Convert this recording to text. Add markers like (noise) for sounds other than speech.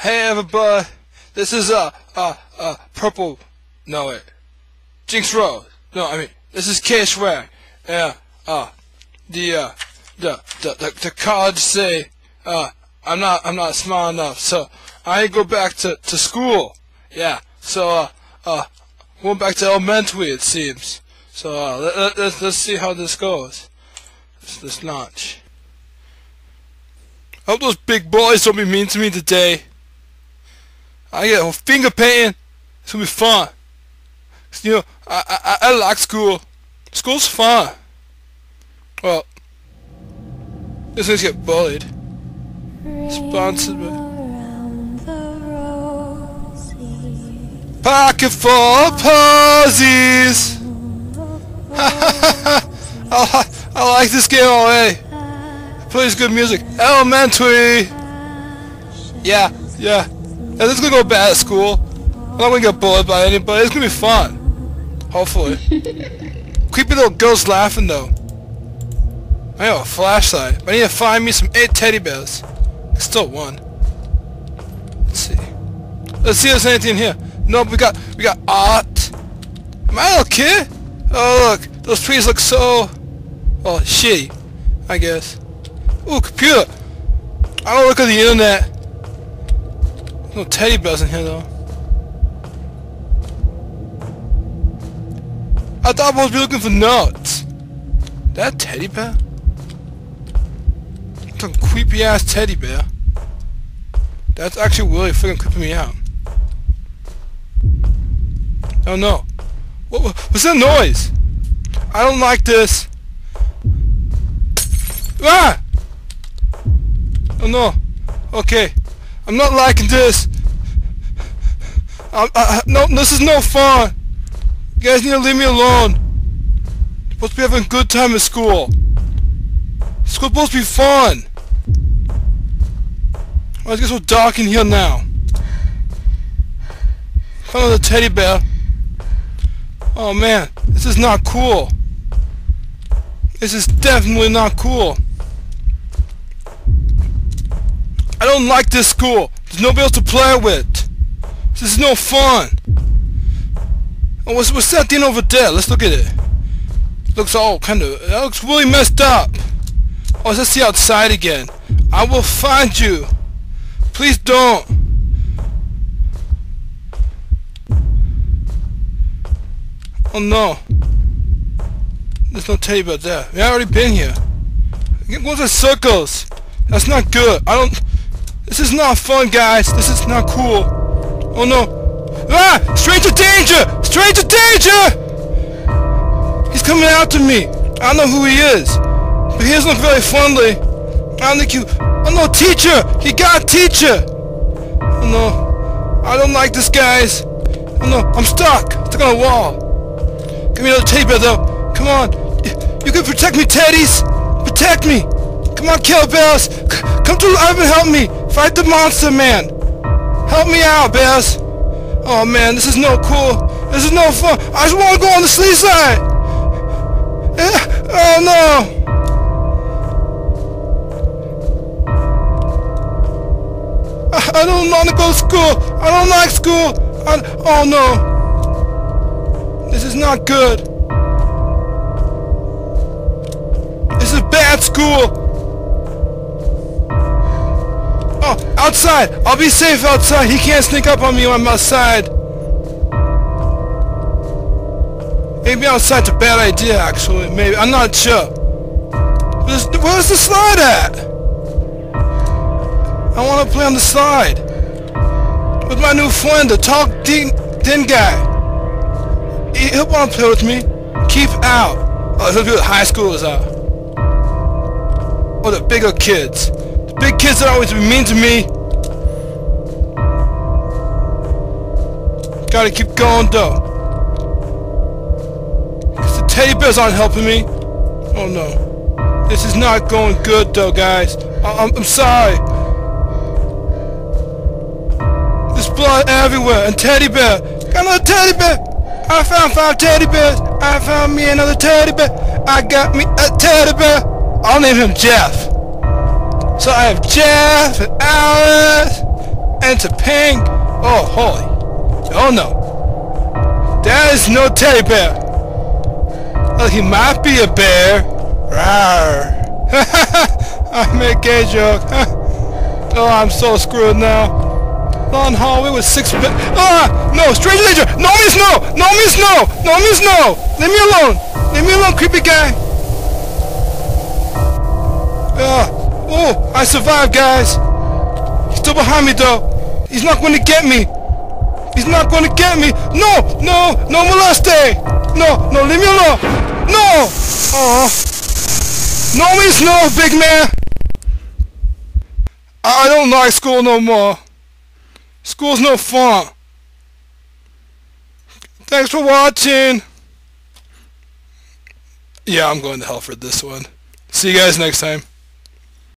Hey everybody, this is uh uh uh purple. No wait, Jinx Rose. No, I mean this is KSchwag. Yeah, uh the uh the the the, the college say uh I'm not I'm not smart enough, so I go back to to school. Yeah, so uh uh going back to elementary it seems. So uh let, let, let's let's see how this goes. This this launch. Hope those big boys don't be mean to me today. I get a finger painting. It's gonna be fun. You know, I, I I like school. School's fun. Well, this thing's get bullied. Sponsored by Pocket full of posies. (laughs) I, I like this game already. Plays good music. Elementary. Yeah, yeah. This is gonna go bad at school. I'm not gonna get bullied by anybody. It's gonna be fun. Hopefully. (laughs) Creepy little girls laughing though. I have a flashlight. But I need to find me some eight teddy bears. Still one. Let's see. Let's see if there's anything in here. Nope, we got we got art. Am I a little kid? Oh look, those trees look so well shitty, I guess. Ooh, computer. I don't look at the internet. No teddy bears in here though. I thought I was looking for nuts. That teddy bear? Some creepy ass teddy bear. That's actually really freaking creeping me out. Oh no. What, what, what's that noise? I don't like this. Ah! Oh no. Okay. I'm not liking this. I, I, no, this is no fun. You guys need to leave me alone. supposed to be having a good time at school. School's supposed to be fun. Why is it so dark in here now? Found the teddy bear. Oh man, this is not cool. This is definitely not cool. I don't like this school. There's nobody else to play with. This is no fun. Oh, what's, what's that thing over there? Let's look at it. Looks all kind of... That looks really messed up. Oh, let's see outside again. I will find you. Please don't. Oh no. There's no bear there. We already been here. It goes in circles? That's not good. I don't... This is not fun, guys. This is not cool. Oh no. Ah! Stranger danger! Stranger danger! He's coming out to me. I know who he is. But he doesn't look very friendly. I don't think you... Oh no, teacher! He got teacher! Oh no. I don't like this, guys. Oh no, I'm stuck. Stuck on a wall. Give me another bear, though. Come on. You, you can protect me, teddies. Protect me. Come on, kill Bells. C come to Ivan, help me. Fight the monster, man. Help me out, bears. Oh, man, this is no cool. This is no fun. I just want to go on the sleep side. Oh, no. I, I don't want to go to school. I don't like school. I, oh, no. This is not good. This is bad school. Oh, outside. I'll be safe outside. He can't sneak up on me when I'm outside. Maybe outside's a bad idea, actually. Maybe. I'm not sure. Where's, where's the slide at? I want to play on the slide. With my new friend, the tall, thin, thin guy. He, he'll want to play with me. Keep out. Oh, those people high schoolers are. Or the bigger kids. Big kids that always be mean to me. Gotta keep going though. 'Cause the teddy bears aren't helping me. Oh no. This is not going good though, guys. I I'm, I'm sorry. There's blood everywhere and teddy bear. Got another teddy bear. I found five teddy bears. I found me another teddy bear. I got me a teddy bear. I'll name him Jeff. So I have Jeff and Alice and pink. Oh, holy. Oh no. That is no teddy bear. Well, he might be a bear. Rawr. (laughs) I made a joke. (laughs) oh, I'm so screwed now. Long hallway with six bed. Ah! No! Strange danger! No means no! No means no! No means no! Leave me alone! Leave me alone, creepy guy! Oh! I survived, guys! He's still behind me, though! He's not going to get me! He's not going to get me! No! No! No moleste! No! No! Leave me alone! No! Oh! No means no, big man! I don't like school no more. School's no fun. Thanks for watching. Yeah, I'm going to hell for this one. See you guys next time.